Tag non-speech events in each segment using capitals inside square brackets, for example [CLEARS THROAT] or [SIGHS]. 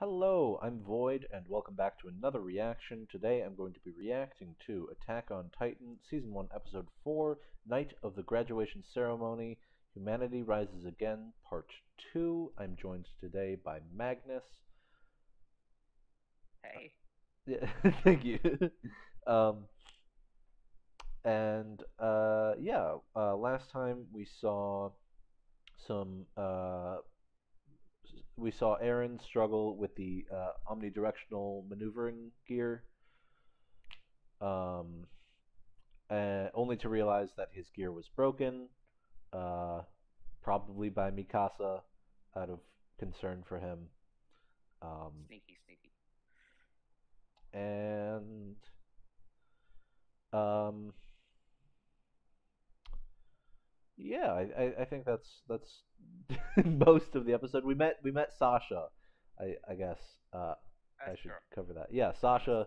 Hello, I'm Void, and welcome back to another reaction. Today I'm going to be reacting to Attack on Titan, Season 1, Episode 4, Night of the Graduation Ceremony, Humanity Rises Again, Part 2. I'm joined today by Magnus. Hey. [LAUGHS] Yeah, [LAUGHS] thank you. [LAUGHS] um, and, uh, yeah, uh, last time we saw some, uh, we saw Eren struggle with the uh, omnidirectional maneuvering gear, um, and only to realize that his gear was broken, uh, probably by Mikasa, out of concern for him. Um, Sneaky, sneaky. and um, yeah, I, I, I think that's that's [LAUGHS] most of the episode. We met we met Sasha, I I guess. Uh, I should true. cover that. Yeah, Sasha,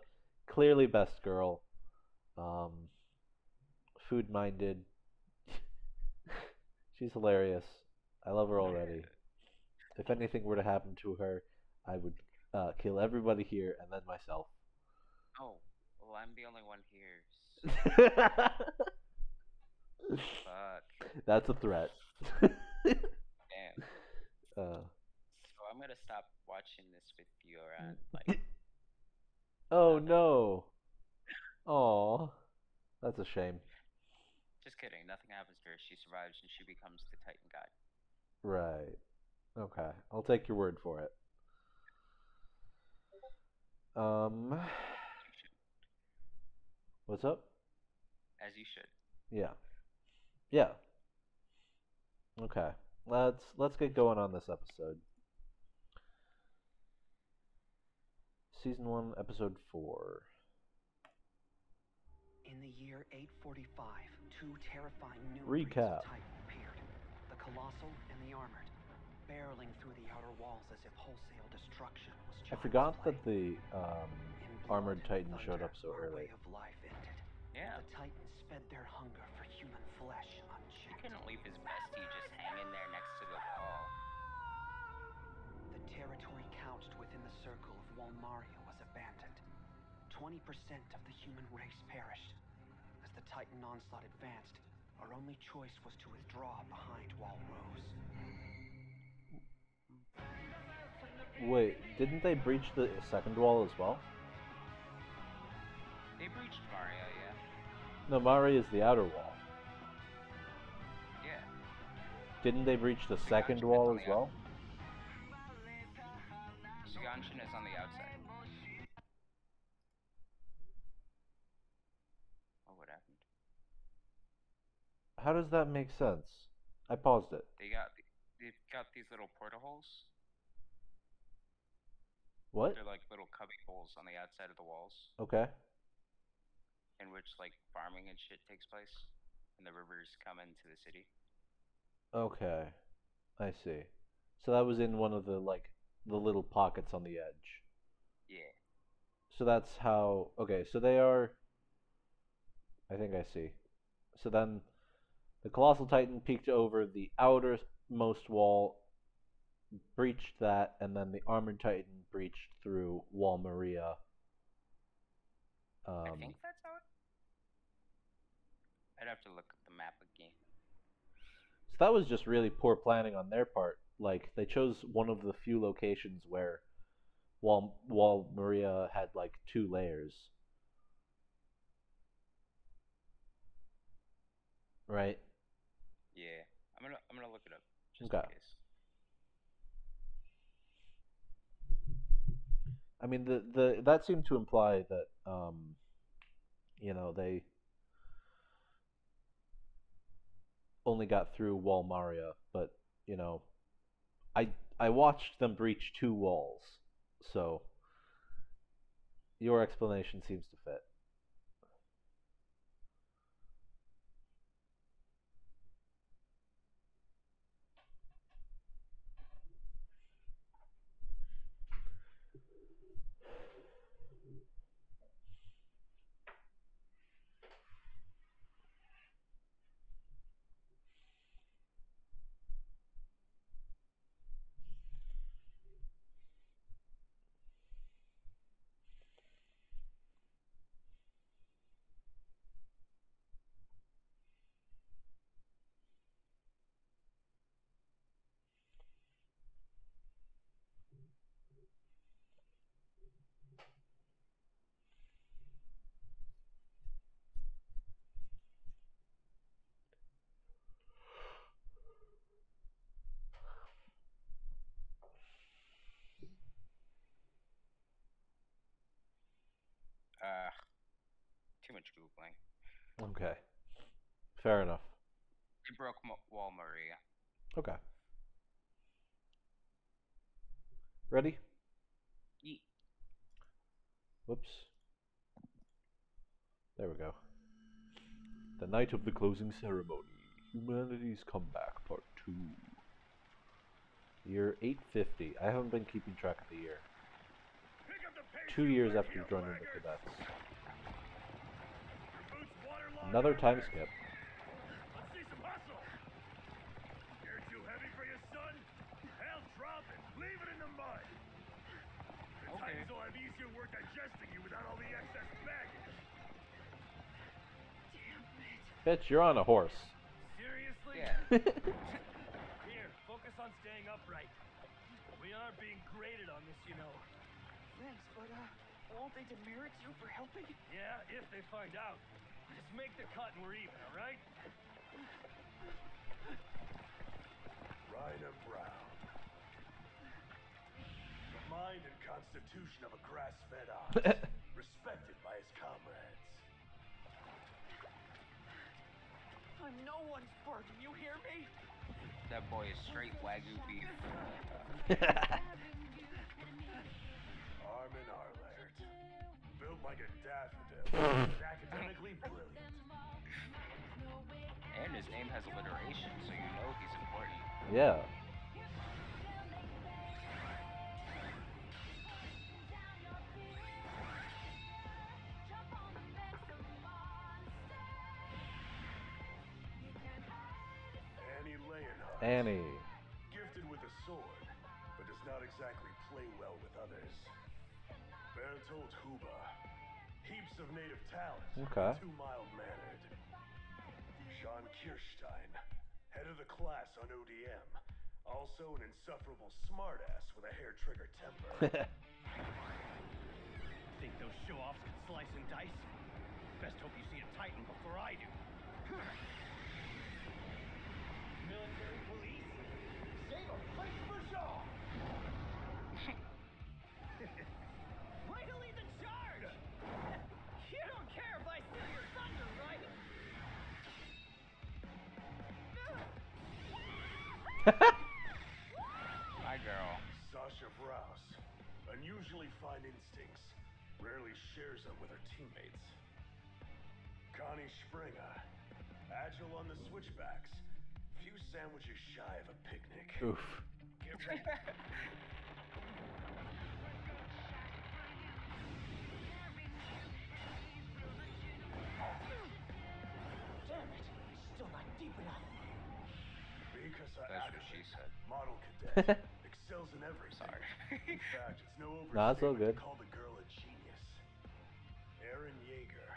clearly best girl. Um, food minded. [LAUGHS] She's hilarious. I love her already. [LAUGHS] If anything were to happen to her, I would uh, kill everybody here and then myself. Oh, well, I'm the only one here. so- Fuck. [LAUGHS] That's a threat. Damn. [LAUGHS] uh, So I'm gonna stop watching this with you around. [LAUGHS] Like, oh no. Aw. That's a shame. just kidding. Nothing happens to her. She survives and she becomes the Titan God. Right. Okay. I'll take your word for it. Um. What's up? as you should. Yeah. Yeah. Okay. Let's let's get going on this episode. Season 1, episode 4. In the year 845, two terrifying new Recap. breeds of Titan appeared. The Colossal and the Armored, barreling through the outer walls as if wholesale destruction was I forgot play. that the um, Armored blood and Titan showed up so early. way of life ended. Yeah. The Titans sped their hunger for human flesh He unchecked. Couldn't leave his bestie just hanging there next to the wall. The territory couched within the circle of Wall Maria was abandoned. 20% of the human race perished. As the Titan onslaught advanced, our only choice was to withdraw behind Wall Rose. Wait, didn't they breach the second wall as well? They breached Maria, yeah. No, Maria is the outer wall. Didn't they breach the second is wall as well? Shiganshin is on the outside. Oh, what happened? How does that make sense? I paused it. They got they've got these little portholes. What? They're like little cubby holes on the outside of the walls, Okay. in which like farming and shit takes place, and the rivers come into the city. Okay. I see. So that was in one of the like the little pockets on the edge. Yeah. So that's how okay, so they are I think I see. So then the Colossal Titan peeked over the outermost wall, breached that, and then the Armored Titan breached through Wall Maria. I Um, think that's how it. I'd have to look at the map again. So that was just really poor planning on their part. Like they chose one of the few locations where while while Maria had like two layers. Right? Yeah, I'm gonna I'm gonna look it up just Okay. in case. I mean the the that seemed to imply that um you know they only got through Wall Maria, but you know I I watched them breach two walls. So your explanation seems to fit. Much googling. Okay. Fair enough. They broke Mo- Wall Maria. Okay. Ready? Yeet. Whoops. There we go. The night of the closing ceremony. Humanity's Comeback, Part 2. Year 850. I haven't been keeping track of the year. Two years after joining the cadets. Another time skip. Let's see some hustle. You're too heavy for your son? Hell, drop it. Leave it in the time skip. Okay. Titans will have easier work digesting you without all the excess baggage. Bitch, you're on a horse. Seriously? Yeah. [LAUGHS] [LAUGHS] Here, focus on staying upright. We are being graded on this, you know. Thanks, but, uh, won't they demerit you for helping? Yeah, if they find out. Just make the cut and we're even, alright? Reiner Braun. The mind and constitution of a grass-fed ox. [LAUGHS] respected by his comrades. I'm no one's burden, you hear me? That boy is straight Wagyu beef. [LAUGHS] Armin Arlert. Built like a daffodil. But academically brilliant. And his name has alliteration, so you know he's important. yeah. Annie Gifted with a sword, but does not exactly play well with others. Bertolt Hoover. Heaps of native talent. Okay. Too mild-mannered. Jean Kirstein. Head of the class on ODM. Also an insufferable smartass with a hair-trigger temper. [LAUGHS] [LAUGHS] Think those show-offs can slice and dice? Best hope you see a Titan before I do. [LAUGHS] Military police? Save a place for Jean! My girl. Sasha Browse. Unusually fine instincts. Rarely shares them with her teammates. Connie Springer. Agile on the switchbacks. Few sandwiches shy of a picnic. Oof. [LAUGHS] said. Model cadet. [LAUGHS] excels in everything. Sorry. In fact, it's no overstatement Nah, it's all good. to call the girl a genius. Eren Yeager.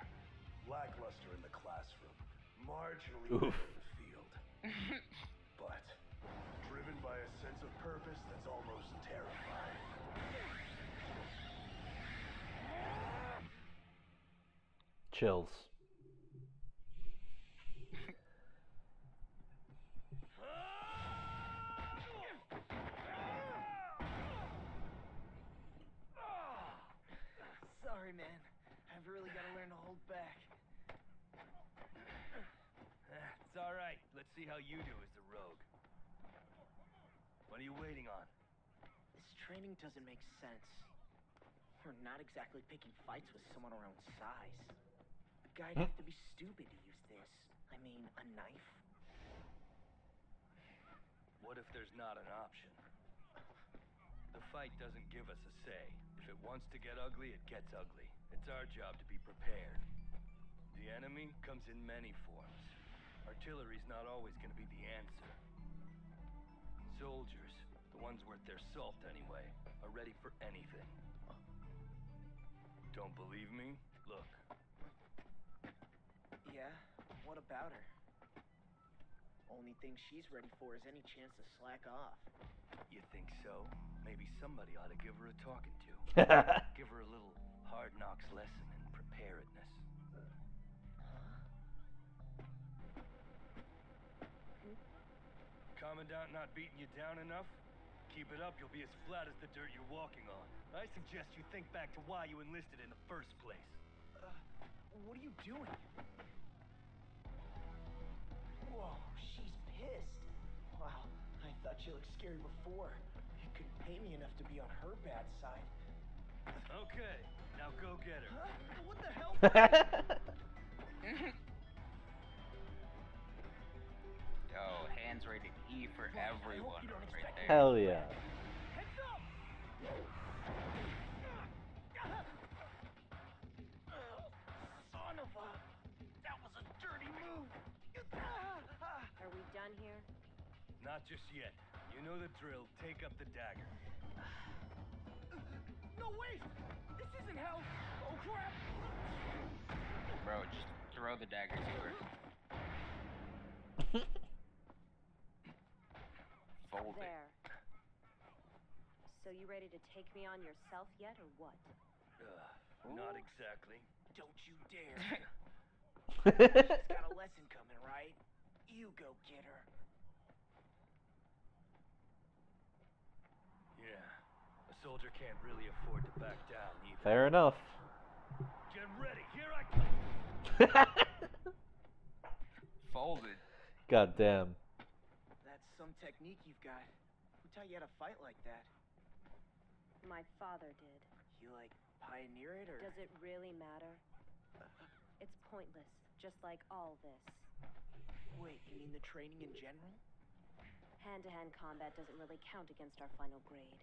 Lackluster in the classroom. Marginally in the field. [LAUGHS] but driven by a sense of purpose that's almost terrifying. Chills. Sorry, man. I've really got to learn to hold back. It's all right. Let's see how you do as the rogue. What are you waiting on? This training doesn't make sense. We're not exactly picking fights with someone our own size. A guy'd have to be stupid to use this. I mean, a knife? What if there's not an option? The fight doesn't give us a say. If it wants to get ugly, it gets ugly. It's our job to be prepared. The enemy comes in many forms. Artillery's not always going to be the answer. Soldiers, the ones worth their salt anyway, are ready for anything. Don't believe me? Look. Yeah, what about her? Only thing she's ready for is any chance to slack off. You think so? Maybe somebody ought to give her a talking to. [LAUGHS] Give her a little hard knocks lesson in preparedness. Commandant not beating you down enough? Keep it up, you'll be as flat as the dirt you're walking on. I suggest you think back to why you enlisted in the first place. Uh, what are you doing? Whoa, she's pissed. Wow, I thought she looked scary before. You couldn't pay me enough to be on her bad side. Okay, now go get her. Huh? What the hell? [LAUGHS] [LAUGHS] rated for Right, I hope everyone right there. Hell yeah. Son of a... That was a dirty move. Are we done here? Not just yet. You know the drill. Take up the dagger. [SIGHS] No, wait! This isn't how... Oh, crap! Bro, just throw the dagger to her. [LAUGHS] Fold. There. So you ready to take me on yourself yet, or what? Ugh, not exactly. Don't you dare. [LAUGHS] She's got a lesson coming, right? You go get her. Yeah. A soldier can't really afford to back down either. Fair enough. Get ready. Here I come. [LAUGHS] Folded. God damn. That's some technique you've got. Who taught you how to fight like that? My father did. You, like, pioneer it, or...? Does it really matter? It's pointless, just like all this. Wait, you mean the training in general? Hand-to-hand combat doesn't really count against our final grade.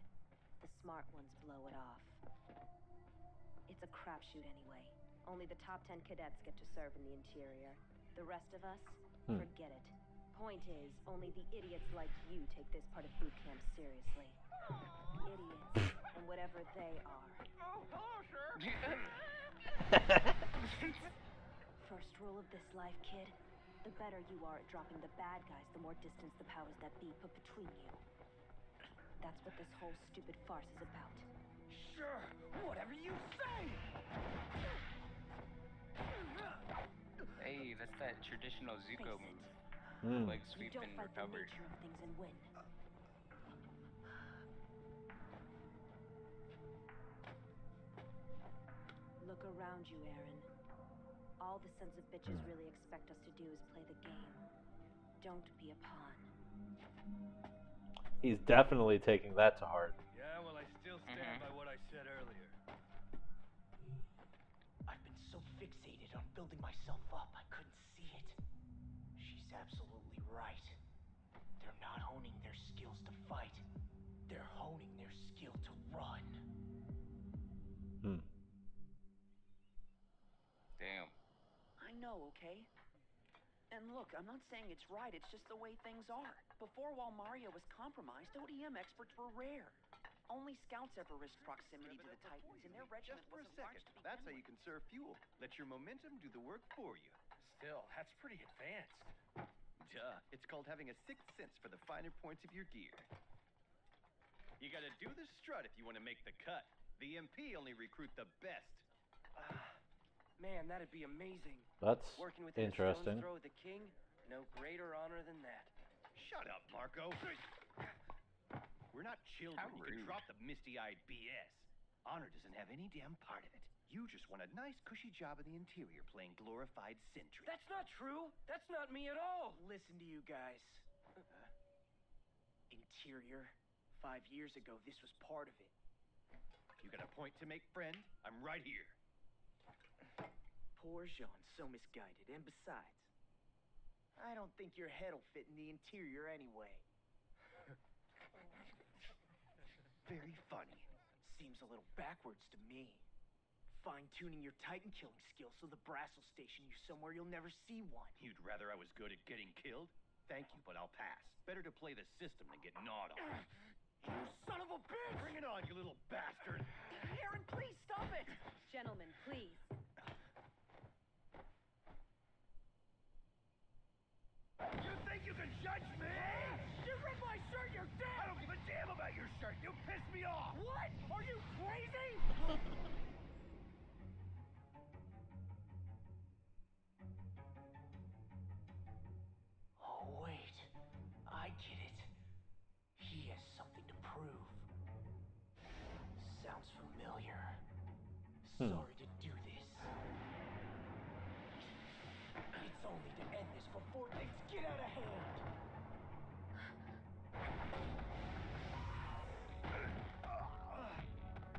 The smart ones blow it off. It's a crapshoot anyway. Only the top ten cadets get to serve in the interior. The rest of us, Hmm. forget it. Point is, only the idiots like you take this part of boot camp seriously. Idiots, and whatever they are. Oh, hello, sir. First rule of this life, kid. The better you are at dropping the bad guys, the more distance the powers that be put between you. That's what this whole stupid farce is about. Sure, whatever you say! Hey, that's that traditional Zuko move. Leg You sweep and recover. things and win. Look around you, Eren. All the sons of bitches Hmm. really expect us to do is play the game. Don't be a pawn. He's definitely taking that to heart. Yeah, well, I still stand Mhm. by what I said earlier. I've been so fixated on building myself up, I absolutely right. They're not honing their skills to fight. They're honing their skill to run. Hmm. Damn. I know, okay? And look, I'm not saying it's right, it's just the way things are. Before Wall Maria was compromised, ODM experts were rare. Only scouts ever risked proximity to the Titans, and their regiment Just for a wasn't second. That's how you conserve fuel. Let your momentum do the work for you. Still, that's pretty advanced. Duh. It's called having a sixth sense for the finer points of your gear. You gotta do the strut if you want to make the cut. The MP only recruit the best. Ah, man, that'd be amazing. That's Working within a interesting. stone's throw the king, no greater honor than that. Shut up, Marco. We're not children. How You can drop the misty-eyed BS. Honor doesn't have any damn part of it. You just want a nice, cushy job in the interior playing glorified sentry. That's not true. That's not me at all. Listen to you guys. Uh-huh. Interior. Five years ago, this was part of it. You got a point to make, friend? I'm right here. Poor Jean, so misguided. And besides, I don't think your head'll fit in the interior anyway. [LAUGHS] Very funny. Seems a little backwards to me. Fine tuning your Titan killing skills so the brass will station you somewhere you'll never see one. You'd rather I was good at getting killed? Thank you, but I'll pass. Better to play the system than get gnawed on. [CLEARS THROAT] You son of a bitch! Bring it on, you little bastard! Eren, please stop it. Gentlemen,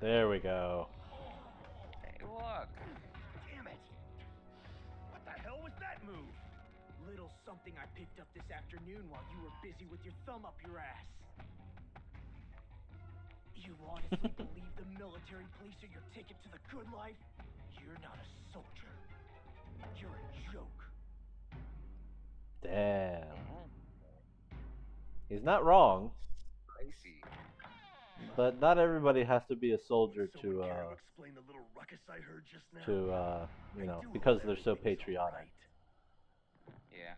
There we go. Hey, look. Damn it! What the hell was that move? Little something I picked up this afternoon while you were busy with your thumb up your ass. You honestly [LAUGHS] believe the military police are your ticket to the good life? You're not a soldier. You're a joke. Damn. He's not wrong, Spicy. But not everybody has to be a soldier So to uh explain the little ruckus I heard just now? to uh you I know because they're so patriotic. alright. Yeah.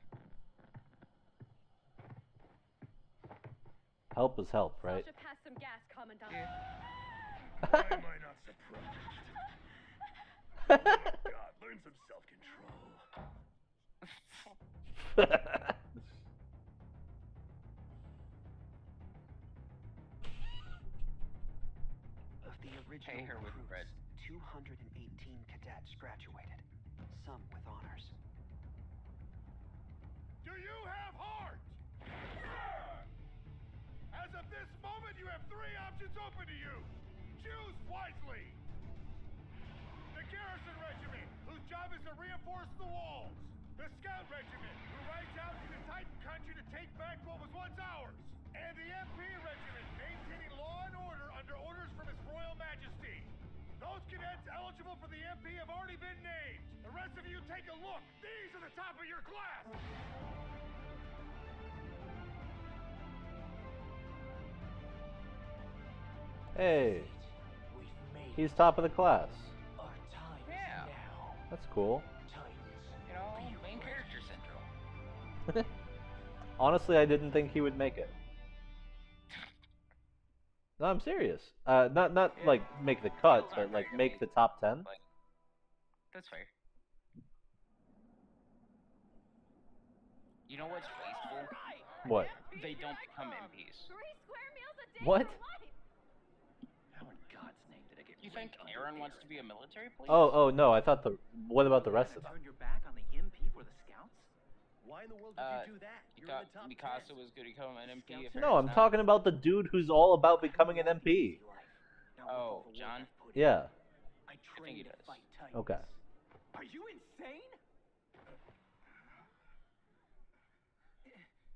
Help is help, right? Pass some gas, Commandant. [LAUGHS] Why am I not surprised? Oh [LAUGHS] my God, learn some self-control. [LAUGHS] Pay her with recruits, bread. 218 cadets graduated, some with honors. Do you have heart? As of this moment, you have three options open to you. Choose wisely. The Garrison Regiment, whose job is to reinforce the walls. The Scout Regiment, who rides out into Titan country to take back what was once ours. And the MP Regiment, maintaining law and order under orders from His Royal Majesty. Those cadets eligible for the MP have already been named. The rest of you take a look. These are the top of your class. hey, he's top of the class. our time Yeah. now. That's cool. Titans. You know, main character syndrome. [LAUGHS] Honestly, I didn't think he would make it. No, I'm serious. Uh, not not Yeah. like make the cut, Skills but like very make the top ten. That's fair. You know what's wasteful? What? They don't become MPs. Three square meals a day What? How in God's name did I get You think Eren wants to be a military police? Oh, oh no! I thought the. What about the rest of them? Why in the world did Uh, you do that? You You're in the top Mikasa 10. was going to become an MP? If No, I'm not? talking about the dude who's all about becoming an MP. Oh, John? Yeah. I he trained to does. fight Titans. Okay. Are you insane?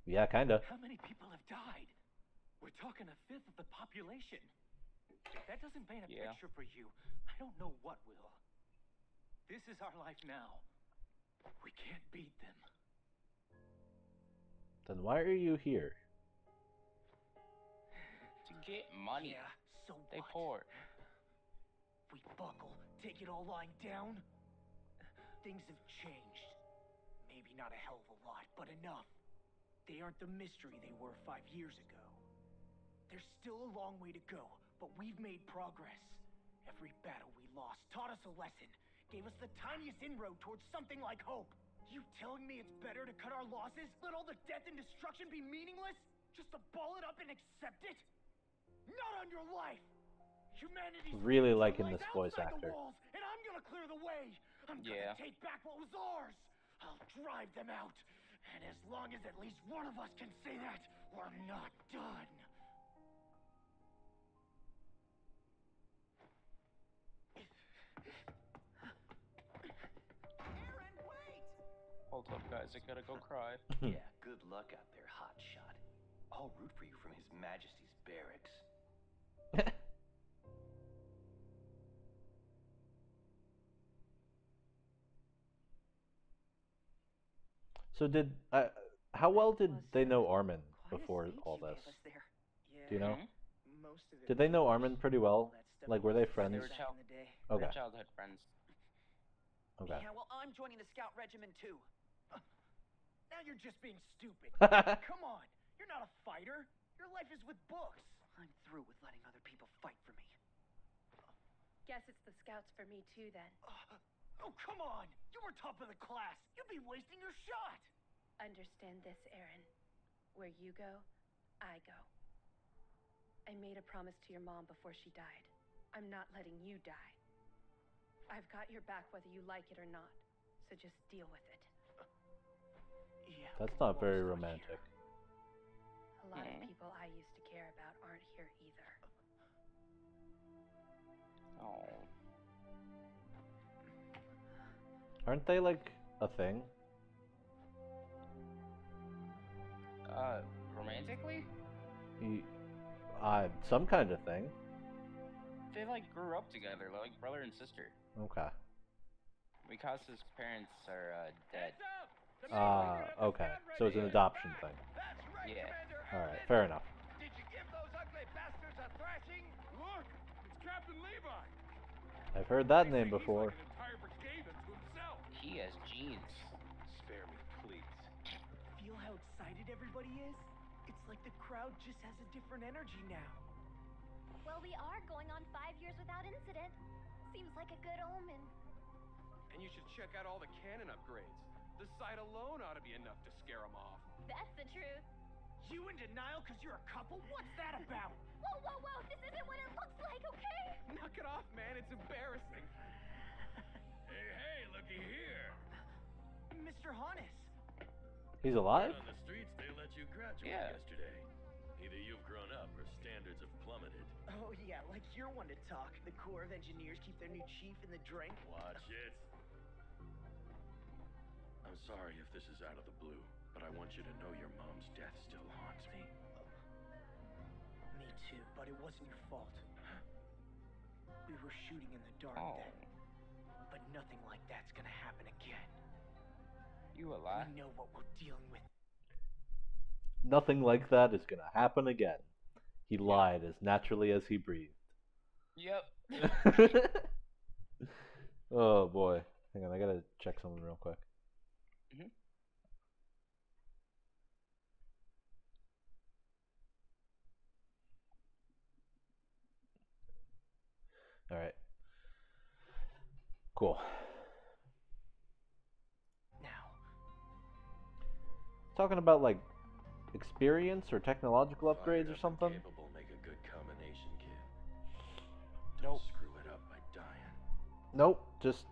Yeah, kinda. How many people have died? We're talking a fifth of the population. If that doesn't paint a Yeah. picture for you, I don't know what will. This is our life now. We can't beat them. Then why are you here? To get money. Yeah, so They what? poor. We buckle, take it all lying down. Things have changed. Maybe not a hell of a lot, but enough. They aren't the mystery they were five years ago. There's still a long way to go, but we've made progress. Every battle we lost taught us a lesson, gave us the tiniest inroad towards something like hope. You telling me it's better to cut our losses, let all the death and destruction be meaningless, just to ball it up and accept it? Not on your life! Humanity's Really future liking lies this voice outside actor. The walls, and I'm gonna clear the way. I'm gonna take back what was ours. I'll drive them out. And as long as at least one of us can say that, we're not done. Hold up, guys. I gotta go cry. [LAUGHS] Yeah, good luck out there, hotshot. I'll root for you from His Majesty's barracks. [LAUGHS] So did uh, how well did they know Armin before all this? us there. Yeah, Do you know? Mhm. most of it Did they know Armin pretty well? all that stuff Like, were they friends? do back in. Okay. Childhood friends. Okay. Yeah, well, I'm joining the Scout Regiment too. Now you're just being stupid. [LAUGHS] Come on, you're not a fighter. Your life is with books. I'm through with letting other people fight for me. Guess it's the scouts for me too then. Oh, come on! You were top of the class. You'd be wasting your shot. Understand this, Eren. Where you go, I go. I made a promise to your mom before she died. I'm not letting you die. I've got your back whether you like it or not. So just deal with it. That's not very romantic. A lot of people I used to care about aren't here either. Oh. Aren't they like a thing? Uh, romantically? He, uh, some kind of thing. They like grew up together, like brother and sister. Okay. Because his parents are uh, dead. Ah, okay. So it's an adoption thing. Yeah. All right, fair enough. Did you give those ugly bastards a thrashing? Look, it's Captain Levi. I've heard that name before. He has genes. Spare me, please. Feel how excited everybody is? It's like the crowd just has a different energy now. Well, we are going on five years without incident. Seems like a good omen. And you should check out all the cannon upgrades. The sight alone ought to be enough to scare them off. That's the truth. You in denial because you're a couple? What's that about? Whoa, whoa, whoa! This isn't what it looks like, okay? Knock it off, man. It's embarrassing. Hey, hey, looky here. Mr. Hannes. He's alive? On the streets, they let you graduate Yeah. yesterday. Either you've grown up or standards have plummeted. Oh yeah, like you're one to talk. The Corps of Engineers keep their new chief in the drink. Watch it. I'm sorry if this is out of the blue, but I want you to know your mom's death still haunts me. Oh, me too, but it wasn't your fault. We were shooting in the dark Oh. then. But nothing like that's gonna happen again. You a lie? We know what we're dealing with. Nothing like that is gonna happen again. He lied as naturally as he breathed. Yep. [LAUGHS] [LAUGHS] oh boy. Hang on, I gotta check something real quick. Mhm. Alright. Cool. Now, Talking about like experience or technological Fired upgrades or something? Capable make a good combination, kid. Nope. Don't screw it up by dying. Nope, just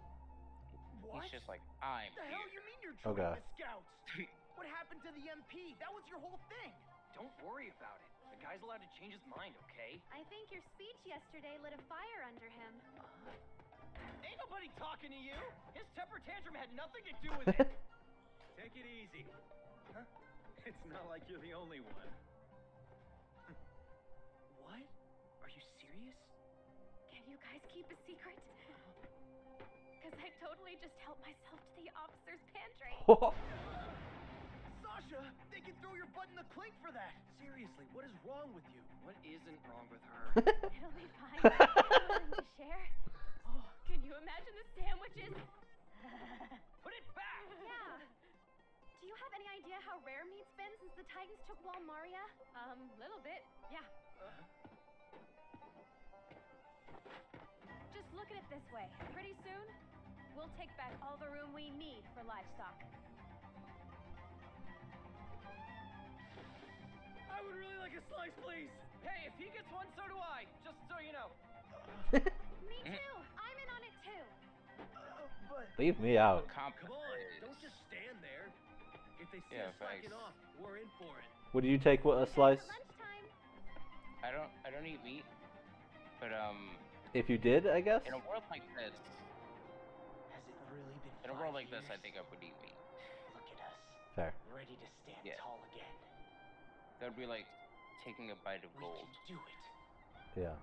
what? He's just like, I'm the hell you mean you're Okay. joining the scouts? [LAUGHS] what happened to the MP? That was your whole thing. Don't worry about it. The guy's allowed to change his mind, okay? I think your speech yesterday lit a fire under him. Uh-huh. Ain't nobody talking to you. His temper tantrum had nothing to do with [LAUGHS] it. Take it easy. Huh? It's not like you're the only one. [LAUGHS] What? Are you serious? Can you guys keep a secret? [GASPS] Oh. Because I totally just helped myself to the officer's pantry. [LAUGHS] Sasha, they can throw your butt in the clink for that. Seriously, what is wrong with you? What isn't wrong with her? [LAUGHS] It'll be fine. I'm willing to share. Oh, can you imagine the sandwiches? [LAUGHS] Put it back! Yeah. Do you have any idea how rare meat's been since the Titans took Wall Maria? Um, little bit. Yeah. Just look at it this way. Pretty soon, we'll take back all the room we need for livestock. I would really like a slice, please. Hey, if he gets one, so do I. Just so you know. [LAUGHS] Me too. I'm in on it too. Uh, but Leave me out. Come on, don't just stand there. If they see Yeah, us slacking thanks. off, we're in for it. Would you take what, a slice? Lunchtime. I don't. I don't eat meat. But um, If you did, I guess? in a world like this, like this, I think I would eat meat. Look at us, Fair. ready to stand Yeah. tall again. That would be like taking a bite of We gold. can do it. Yeah.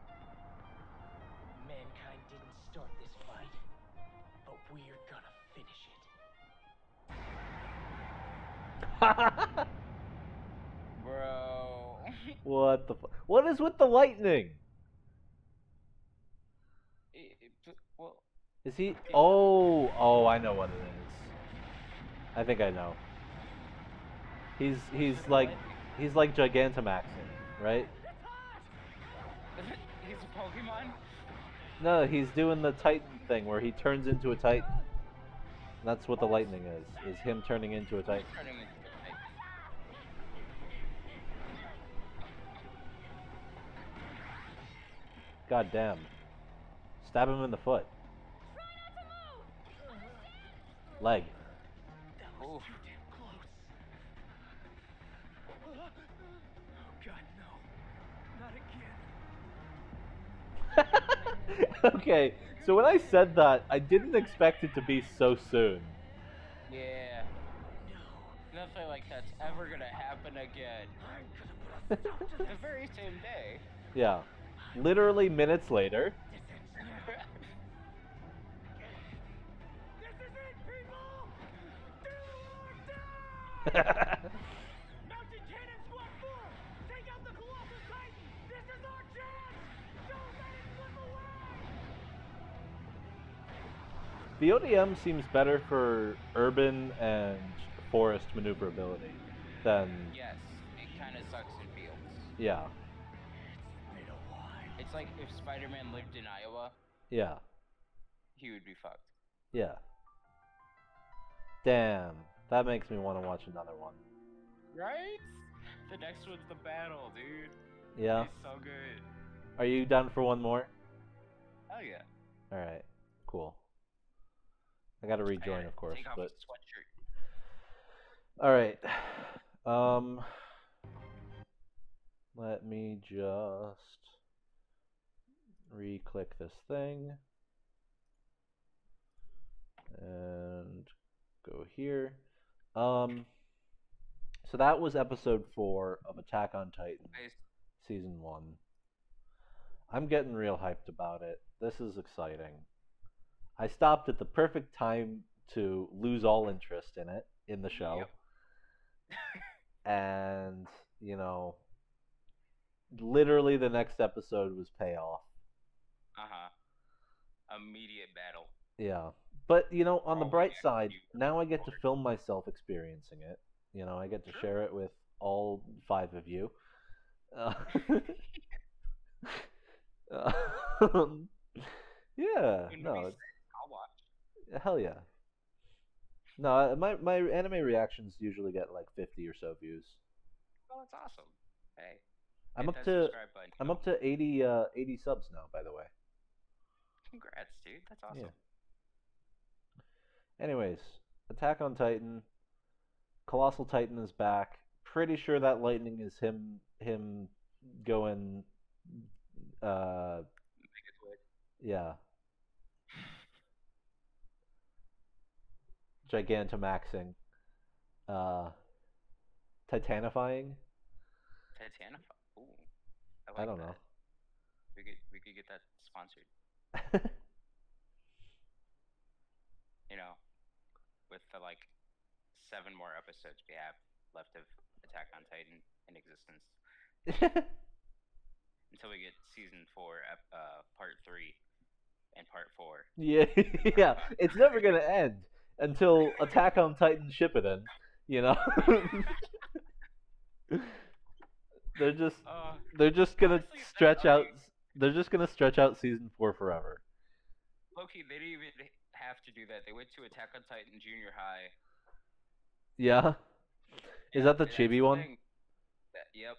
Mankind didn't start this fight, but we're gonna finish it. [LAUGHS] Bro. what the fu- What is with the lightning? It- it- but- well, Is he? Oh, oh, I know what it is. I think I know. He's he's like he's like Gigantamaxing, right? [LAUGHS] he's a Pokemon. No, he's doing the Titan thing where he turns into a Titan. That's what the lightning is. Is him turning into a Titan. Turning into a Titan. God damn. Stab him in the foot. Leg. Oof. Oh God, no! Not again. okay, So when I said that, I didn't expect it to be so soon. Yeah. Nothing like that's ever gonna happen again. [LAUGHS] the very same day. Yeah. Literally minutes later. [LAUGHS] the ODM seems better for urban and forest maneuverability than Yes, it kind of sucks in fields. yeah, It's like if Spider-Man lived in Iowa, yeah, he would be fucked. yeah. Damn, that makes me want to watch another one. Right? The next one's the battle, dude. Yeah. It's so good. Are you done for one more? Hell yeah. All right, cool. I got to rejoin, gotta of course, but sweatshirt. all right. Um, let me just re-click this thing and go here. Um, so that was episode four of Attack on Titan, Nice. season one. I'm getting real hyped about it. This is exciting. I stopped at the perfect time to lose all interest in it in the show. Yep. [LAUGHS] and, you know, literally the next episode was payoff. Uh huh. Immediate battle. Yeah. But, you know, on the Oh, bright side, now I get to film myself experiencing it. You know, I get to Sure. share it with all five of you. Uh, [LAUGHS] um, yeah, no, we it's- say, I'll watch. hell yeah. No, my my anime reactions usually get like 50 or so views. Oh, that's awesome. Hey. I'm up to. I'm up to 80 uh 80 subs now, by the way. Congrats, dude. That's awesome. Yeah. Anyways, Attack on Titan. Colossal Titan is back. Pretty sure that lightning is him him going uh Make it wood. yeah. Gigantamaxing. Uh Titanifying? Titanify. Ooh. I like I don't that. know. We could we could get that sponsored. [LAUGHS] You know, with the like seven more episodes we have left of Attack on Titan in existence [LAUGHS] until we get season four, uh, part three, and part four. yeah, [LAUGHS] yeah. It's never gonna end until Attack on Titan Shippuden, you know? [LAUGHS] they're just Uh, they're just gonna honestly, stretch out they're just gonna stretch out season four forever. Loki, they didn't even have to do that. They went to Attack on Titan Junior High. Yeah? Is that the chibi one? That, yep.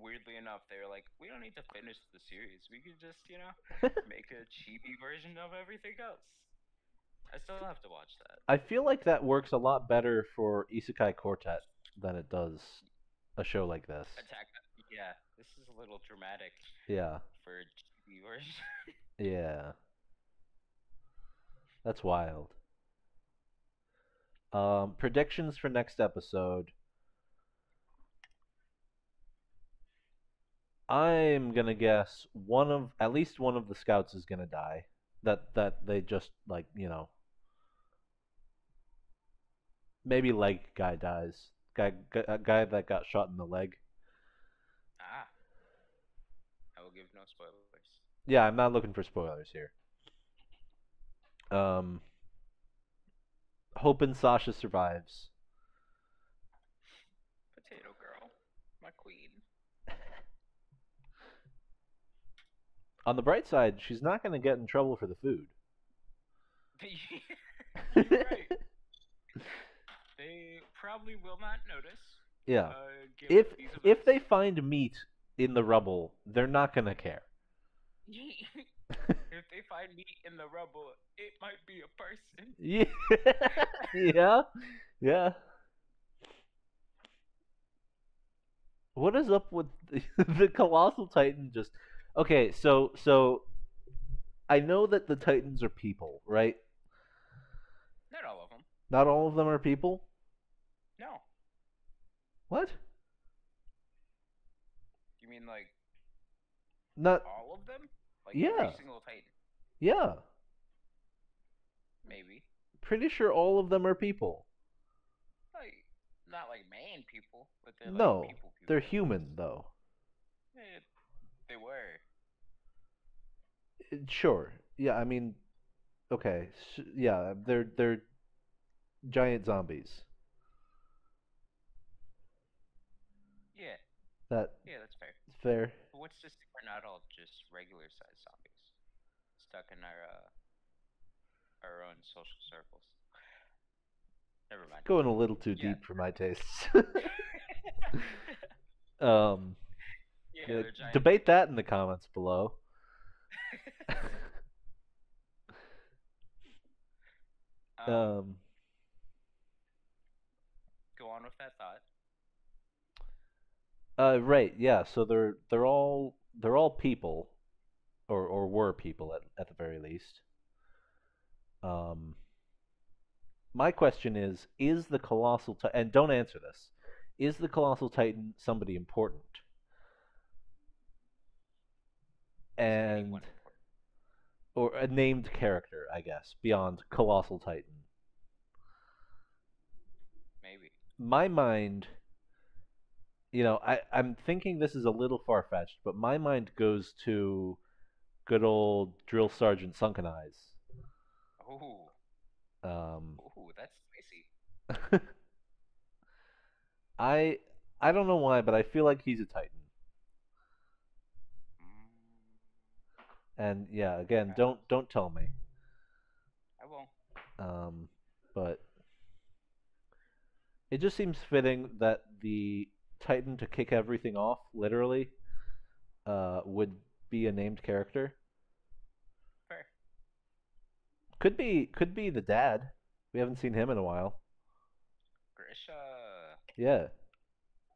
Weirdly enough, they were like, we don't need to finish the series. We could just, you know, [LAUGHS] make a chibi version of everything else. I still have to watch that. I feel like that works a lot better for Isekai Quartet than it does a show like this. Attack. Yeah, this is a little dramatic Yeah. for chibi version. [LAUGHS] Yeah. That's wild. Um, predictions for next episode. I'm gonna guess one of at least one of the scouts is gonna die. That that they just like you know. Maybe leg guy dies. Guy, guy a guy that got shot in the leg. ah. I will give no spoilers. Yeah, I'm not looking for spoilers here. Um, hoping Sasha survives. Potato Girl, my queen. [LAUGHS] On the bright side, she's not going to get in trouble for the food. [LAUGHS] You're right. [LAUGHS] They probably will not notice. Yeah. Uh, If if they find meat in the rubble, they're not going to care. [LAUGHS] if they find me in the rubble, it might be a person. [LAUGHS] Yeah. yeah. Yeah. What is up with the, [LAUGHS] the colossal titan just Okay, so so I know that the Titans are people, right? Not all of them. Not all of them are people. No. What? You mean like Not. all of them? Like Yeah. every single Titan? Yeah. Maybe. Pretty sure all of them are people. Like not like man people, but they're like no, people. people. they're human though. Eh, they were. Sure. Yeah. I mean, okay. yeah. They're they're giant zombies. Yeah. That Yeah, that's fair. fair. What's just we're not all just regular sized zombies stuck in our uh our own social circles. Never mind. Going a little too Yeah. deep for my tastes. [LAUGHS] um. Yeah, debate that in the comments below. [LAUGHS] um, Um. go on with that thought. Uh, right, yeah. So they're they're all they're all people, or or were people at at the very least. Um. My question is: Is the colossal ti- and don't answer this? Is the colossal titan somebody important? And or a named character, I guess, beyond colossal titan. maybe. my mind you know I, i'm thinking this is a little far-fetched but my mind goes to good old drill sergeant sunken eyes. Ooh, um, ooh, that's spicy. [LAUGHS] i i don't know why but i feel like he's a titan. Mm, and yeah again don't don't tell me. I won't. um, but it just seems fitting that the titan to kick everything off literally uh, would be a named character Fair. Could be could be the dad. We haven't seen him in a while. Grisha. Yeah.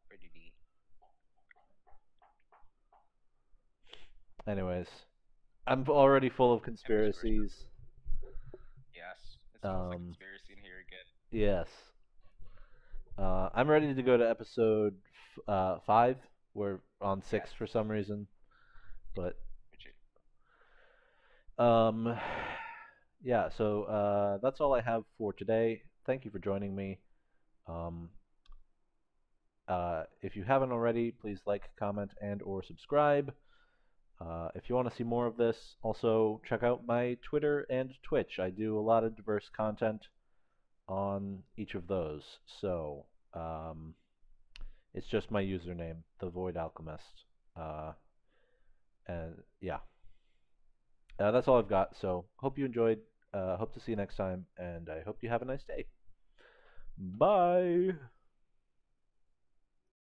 Pretty neat. Anyways, I'm already full of conspiracies. Yes. It smells like Um, conspiracy in here again. Yes. Uh, I'm ready to go to episode uh, five. We're on six for some reason, but um, [SIGHS] yeah. So uh, that's all I have for today. Thank you for joining me. Um, uh, if you haven't already, please like, comment, and or subscribe. Uh, if you want to see more of this, also check out my Twitter and Twitch. I do a lot of diverse content on each of those. So um, it's just my username, the Void Alchemist. Uh, and yeah, uh, that's all I've got. So hope you enjoyed. Uh, hope to see you next time, and I hope you have a nice day. Bye.